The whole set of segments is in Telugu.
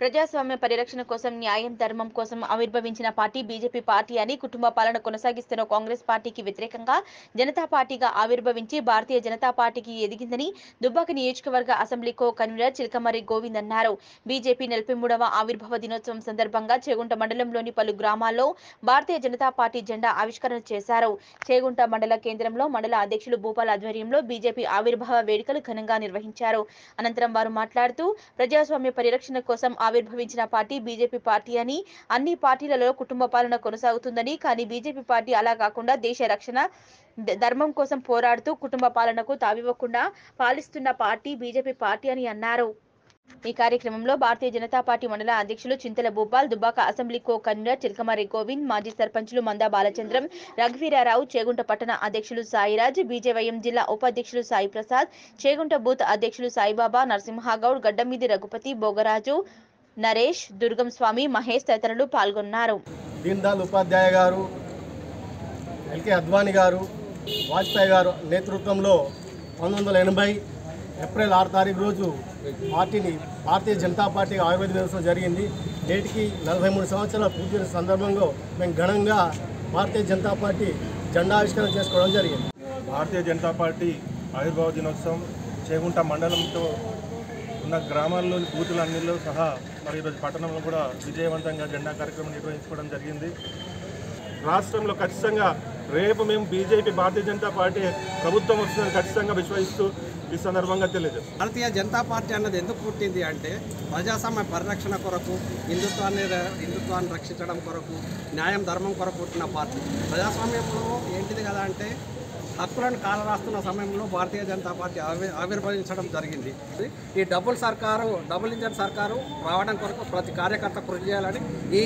ప్రజాస్వామ్య పరిరక్షణ కోసం న్యాయం ధర్మం కోసం ఆవిర్భవించిన పార్టీ బీజేపీ పార్టీ అని కుటుంబ పాలన కొనసాగిస్తున్న కాంగ్రెస్ పార్టీకి వ్యతిరేకంగా జనతా పార్టీగా ఆవిర్భవించి భారతీయ జనతా పార్టీకి ఎదిగిందని దుబ్బాక నియోజకవర్గ assembly co convener Chilakamarri Govind అన్నారు. బీజేపీ నలభై మూడవ ఆవిర్భావ దినోత్సవం సందర్భంగా చేగుంట మండలంలోని పలు గ్రామాల్లో భారతీయ జనతా పార్టీ జెండా ఆవిష్కరణ చేశారు. చేగుంట మండల కేంద్రంలో మండల అధ్యక్షులు భూపాల్ ఆధ్వర్యంలో బీజేపీ ఆవిర్భావ వేడుకలు ఘనంగా నిర్వహించారు. అనంతరం వారు మాట్లాడుతూ ప్రజాస్వామ్య పరిరక్షణ కోసం ఆవిర్భవించిన పార్టీ బీజేపీ పార్టీ అని అన్ని పార్టీలలో కుటుంబ పాలన కొనసాగుతుందని కానీ బీజేపీ పార్టీ అలా కాకుండా దేశ రక్షణ ధర్మం కోసం పోరాడుతూ కుటుంబ పాలనకు తావివ్వకుండా పాలిస్తున్న పార్టీ బీజేపీ పార్టీ అని అన్నారు. ఈ కార్యక్రమంలో భారతీయ జనతా పార్టీ మండల అధ్యక్షులు Chintala Bhupal Dubbaka assembly co convener Chilakamarri Govind మాజీ సర్పంచులు మందా బాలచంద్రం రఘువీరారావు చేగుంట పట్టణ అధ్యక్షులు సాయిరాజ్ బీజేవైఎం జిల్లా ఉపాధ్యక్షులు సాయి ప్రసాద్ చేగుంట బూత్ అధ్యక్షులు సాయిబాబా నరసింహగౌడ్ గడ్డమీది రఘుపతి భోగరాజు నరేష్ దుర్గం స్వామి మహేష్ తదితరులు పాల్గొన్నారు. దీన్ దయాళ్ ఉపాధ్యాయ గారు ఎల్కే అద్వానీ గారు వాజ్పేయి గారు నేతృత్వంలో పంతొమ్మిది వందల ఎనభై ఏప్రిల్ ఆరు తారీఖు రోజు పార్టీని భారతీయ జనతా పార్టీ ఆయుర్వేద దినోత్సవం జరిగింది. నేటికి నలభై మూడు సంవత్సరాల పూర్తి సందర్భంగా మేము ఘనంగా భారతీయ జనతా పార్టీ జెండా ఆవిష్కరణ చేసుకోవడం జరిగింది. భారతీయ జనతా పార్టీ ఆవిర్భావ దినోత్సవం చేగుంట మండలంతో ఉన్న గ్రామాల్లోని బూతులన్నిలో సహా మరి ఈరోజు పట్టణంలో కూడా విజయవంతంగా జెండా కార్యక్రమం నిర్వహించుకోవడం జరిగింది. రాష్ట్రంలో ఖచ్చితంగా రేపు మేము బీజేపీ భారతీయ జనతా పార్టీ ప్రభుత్వం వస్తుందని ఖచ్చితంగా విశ్వసిస్తూ ఈ సందర్భంగా తెలియజేస్తాం. భారతీయ జనతా పార్టీ అన్నది ఎందుకు పుట్టింది అంటే ప్రజాస్వామ్య పరిరక్షణ కొరకు హిందుత్వాన్ని ర- హిందుత్వాన్ని రక్షించడం కొరకు న్యాయం ధర్మం కొరకు పుట్టిన పార్టీ. ప్రజాస్వామ్యంలో ఏంటిది కదా అంటే హక్కులను కాలరాస్తున్న సమయంలో భారతీయ జనతా పార్టీ ఆవి ఆవిర్భవించడం జరిగింది. ఈ డబుల్ సర్కారు డబుల్ ఇంజన్ సర్కారు రావడం కొరకు ప్రతి కార్యకర్త కృషి చేయాలని ఈ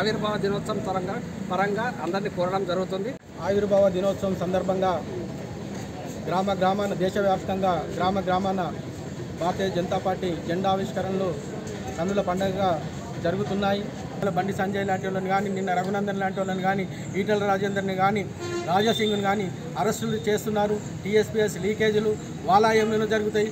ఆవిర్భావ దినోత్సవం పరంగా పరంగా అందరినీ కోరడం జరుగుతుంది. ఆవిర్భావ దినోత్సవం సందర్భంగా గ్రామ గ్రామాన దేశవ్యాప్తంగా గ్రామ గ్రామాన భారతీయ జనతా పార్టీ జెండా ఆవిష్కరణలు కన్నుల పండుగగా జరుగుతున్నాయి. బండి సంజయ్ లాంటి వాళ్ళని కానీ నిన్న రఘునందన్ లాంటి వాళ్ళని కానీ ఈటల రాజేందర్ని కానీ రాజాసింగ్ని కానీ అరెస్టులు చేస్తున్నారు. టీఎస్పీఎస్ లీకేజీలు వాలాయంలో జరుగుతాయి.